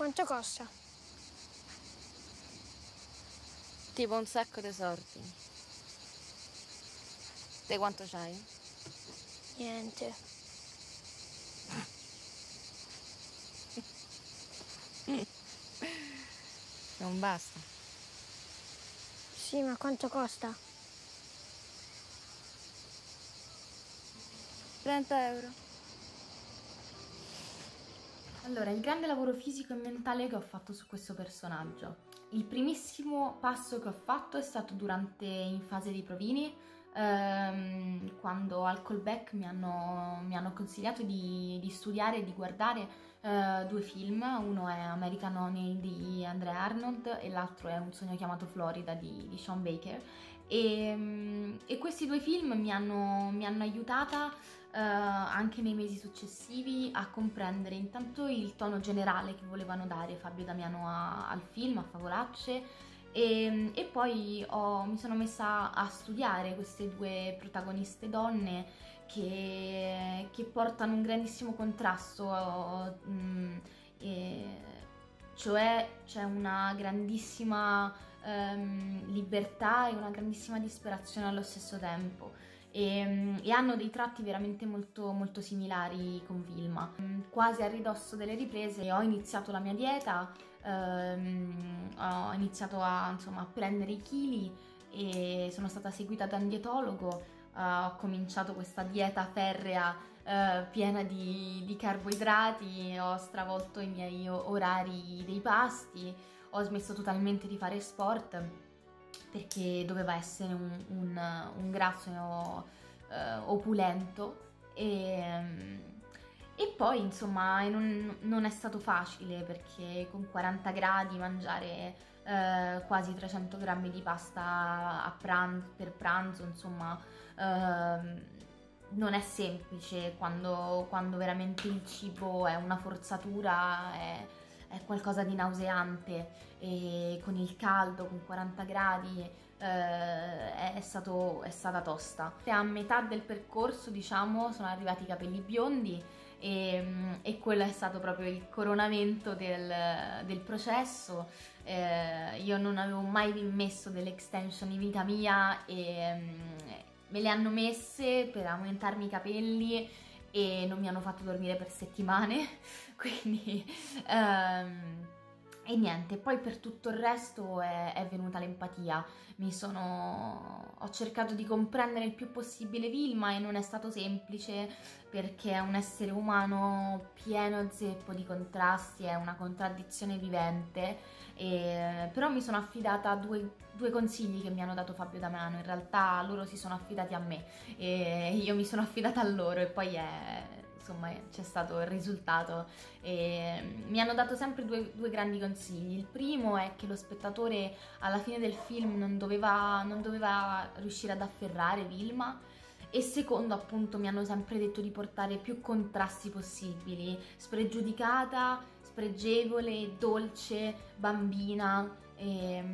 Quanto costa? Tipo un sacco di soldi. Te quanto c'hai? Niente. Non basta. Sì, ma quanto costa? 30 euro. Allora, il grande lavoro fisico e mentale che ho fatto su questo personaggio. Il primissimo passo che ho fatto è stato durante in fase di provini, ehm, quando al callback mi hanno, mi hanno consigliato di, di, studiare e di guardare eh, due film, uno è American Honey di Andrea Arnold e l'altro è Un sogno chiamato Florida di, di Sean Baker e, e, questi due film mi hanno, mi hanno aiutata Uh, anche nei mesi successivi a comprendere intanto il tono generale che volevano dare Fabio Damiano a, al film, a Favolacce e, e poi ho, mi sono messa a studiare queste due protagoniste donne che, che portano un grandissimo contrasto, um, e, cioè c'è una grandissima um, libertà e una grandissima disperazione allo stesso tempo e, e, hanno dei tratti veramente molto, molto similari con Vilma. Quasi a ridosso delle riprese ho iniziato la mia dieta, ehm, ho iniziato a, insomma, a prendere i chili e sono stata seguita da un dietologo, Uh, ho cominciato questa dieta ferrea uh, piena di, di, carboidrati, ho stravolto i miei orari dei pasti, ho smesso totalmente di fare sport perché doveva essere un, un, un grasso uh, opulento e, e, poi insomma non, non, è stato facile perché con 40 gradi mangiare uh, quasi 300 grammi di pasta pranzo, per pranzo insomma uh, non è semplice quando, quando, veramente il cibo è una forzatura, è, è qualcosa di nauseante e con il caldo, con 40 gradi eh, è, stato, è stata tosta. A metà del percorso diciamo sono arrivati i capelli biondi e, e quello è stato proprio il coronamento del, del processo. Eh, io non avevo mai messo delle extension in vita mia e mm, me le hanno messe per aumentarmi i capelli e non mi hanno fatto dormire per settimane, quindi... Um, e niente, poi per tutto il resto è, è venuta l'empatia, mi sono... ho cercato di comprendere il più possibile Vilma e non è stato semplice perché è un essere umano pieno zeppo di contrasti, è una contraddizione vivente, e... però mi sono affidata a due, due consigli che mi hanno dato Fabio Damiano, in realtà loro si sono affidati a me e io mi sono affidata a loro e poi è insomma c'è stato il risultato. E mi hanno dato sempre due, due, grandi consigli. Il primo è che lo spettatore alla fine del film non doveva, non doveva riuscire ad afferrare Vilma. E secondo appunto mi hanno sempre detto di portare più contrasti possibili. Spregiudicata, spregevole, dolce, bambina. E,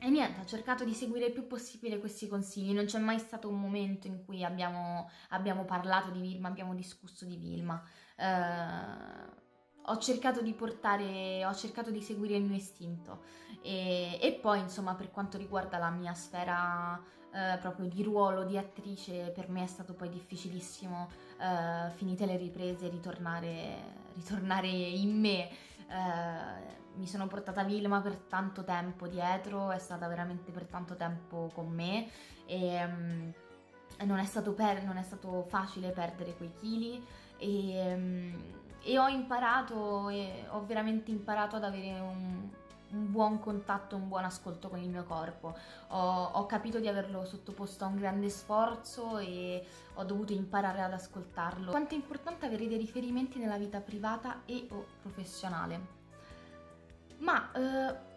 e niente, ho cercato di seguire il più possibile questi consigli, non c'è mai stato un momento in cui abbiamo, abbiamo parlato di Vilma, abbiamo discusso di Vilma. Uh, ho cercato di portare, ho cercato di seguire il mio istinto e, e poi insomma per quanto riguarda la mia sfera eh, proprio di ruolo di attrice per me è stato poi difficilissimo eh, finite le riprese ritornare, ritornare in me. Eh, mi sono portata Vilma per tanto tempo dietro è stata veramente per tanto tempo con me e um, non è, per, non è stato facile perdere quei chili e, um, e ho imparato, e ho veramente imparato ad avere un, un buon contatto, un buon ascolto con il mio corpo. Ho, ho, capito di averlo sottoposto a un grande sforzo e ho dovuto imparare ad ascoltarlo. Quanto è importante avere dei riferimenti nella vita privata e o professionale. Ma eh,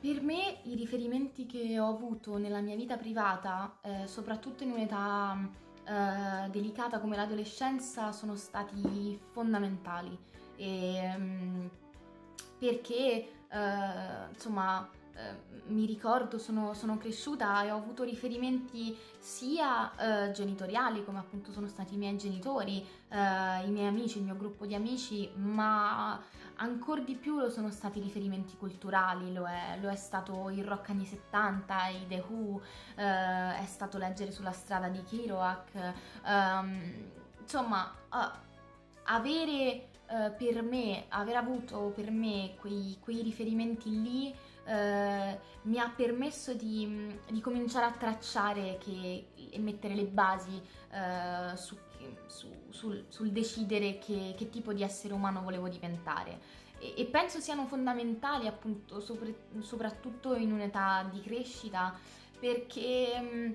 per me i riferimenti che ho avuto nella mia vita privata, eh, soprattutto in un'età eh, delicata come l'adolescenza, sono stati fondamentali. E, ehm, perché, eh, insomma, mi ricordo, sono, sono, cresciuta e ho avuto riferimenti sia eh, genitoriali, come appunto sono stati i miei genitori, eh, i miei amici, il mio gruppo di amici, ma ancora di più lo sono stati riferimenti culturali, lo è, lo è stato il rock anni 70, i The Who, eh, è stato leggere sulla strada di Kerouac, ehm, insomma, avere eh, per me, aver avuto per me quei, quei riferimenti lì eh, mi ha permesso di, di, cominciare a tracciare che, e mettere le basi eh, su, su, sul, sul, decidere che, che, tipo di essere umano volevo diventare. E, penso siano fondamentali appunto sopra, soprattutto in un'età di crescita perché mh, mm,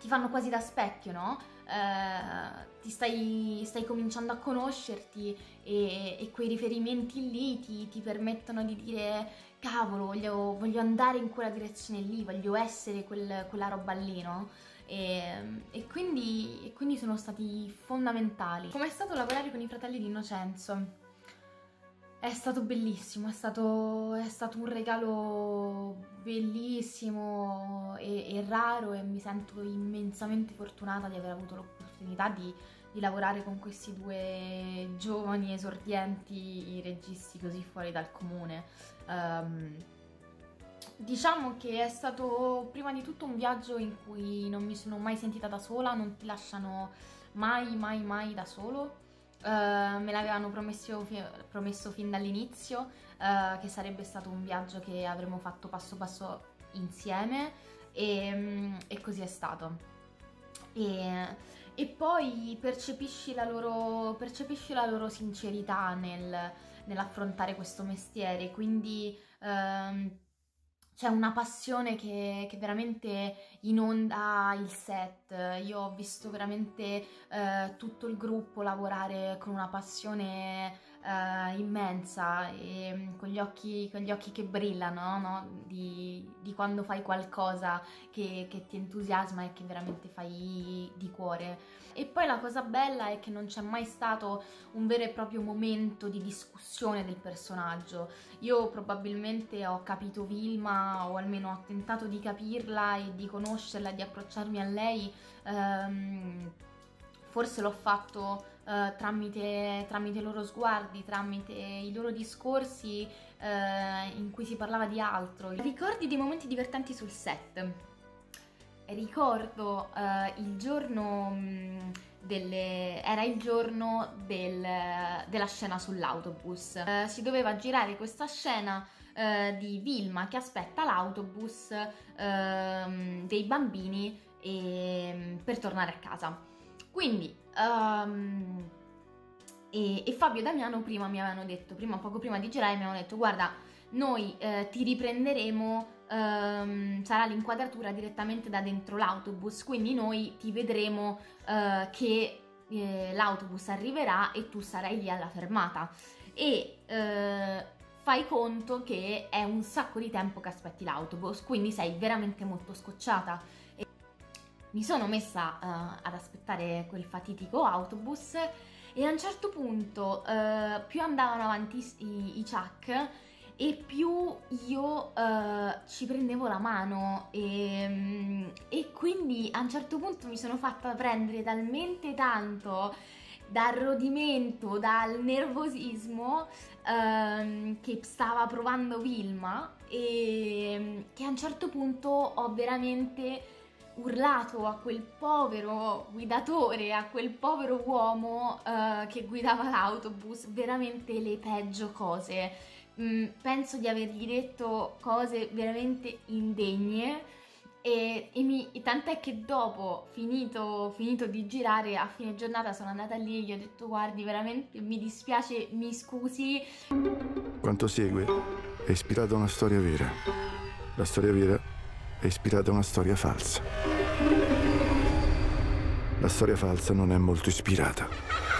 ti fanno quasi da specchio, no? Eh, ti stai, stai, cominciando a conoscerti e, e quei riferimenti lì ti, ti, permettono di dire cavolo, voglio, voglio, andare in quella direzione lì, voglio essere quel, quella roba lì, no? E, e, quindi, e, quindi, sono stati fondamentali. Come è stato lavorare con i fratelli di Innocenzo? È stato bellissimo, è stato, è stato un regalo bellissimo e, e, raro e mi sento immensamente fortunata di aver avuto l'opportunità di, di lavorare con questi due giovani esordienti registi così fuori dal comune. Um, diciamo che è stato prima di tutto un viaggio in cui non mi sono mai sentita da sola, non ti lasciano mai mai mai da solo. Uh, me l'avevano promesso, promesso, fin dall'inizio uh, che sarebbe stato un viaggio che avremmo fatto passo passo insieme e, e così è stato. E, e poi percepisci la loro, percepisci la loro sincerità nel, nell'affrontare questo mestiere, quindi um, c'è una passione che, che, veramente inonda il set. Io ho visto veramente uh, tutto il gruppo lavorare con una passione uh, immensa e mm, con gli, occhi, con gli occhi che brillano no? di, di, quando fai qualcosa che, che ti entusiasma e che veramente fai di cuore. E poi la cosa bella è che non c'è mai stato un vero e proprio momento di discussione del personaggio. Io probabilmente ho capito Vilma o almeno ho tentato di capirla e di conoscerla, di approcciarmi a lei. Um, forse l'ho fatto uh, tramite, tramite, i loro sguardi, tramite i loro discorsi uh, in cui si parlava di altro. Ricordi dei momenti divertenti sul set? Ricordo uh, il giorno mh, delle, era il giorno del, della scena sull'autobus. si doveva girare questa scena di Vilma che aspetta l'autobus ehm, dei bambini e, ehm, per tornare a casa. Quindi um, e, e, Fabio e Damiano prima mi avevano detto, prima, poco prima di girare, mi avevano detto guarda, noi eh, ti riprenderemo, um, sarà l'inquadratura direttamente da dentro l'autobus, quindi noi ti vedremo uh, che eh, l'autobus arriverà e tu sarai lì alla fermata. E uh, fai conto che è un sacco di tempo che aspetti l'autobus, quindi sei veramente molto scocciata. Mi sono messa uh, ad aspettare quel fatitico autobus e a un certo punto uh, più andavano avanti i, i Chuck e più io uh, ci prendevo la mano e, um, e, quindi a un certo punto mi sono fatta prendere talmente tanto dal rodimento, dal nervosismo um, che stava provando Vilma e che a un certo punto ho veramente urlato a quel povero guidatore, a quel povero uomo uh, che guidava l'autobus, veramente le peggio cose. Mm, penso di avergli detto cose veramente indegne. E, e, mi, tant'è che dopo, finito, finito, di girare, a fine giornata sono andata lì e gli ho detto guardi veramente mi dispiace, mi scusi. Quanto segue è ispirato a una storia vera. La storia vera è ispirata a una storia falsa. La storia falsa non è molto ispirata.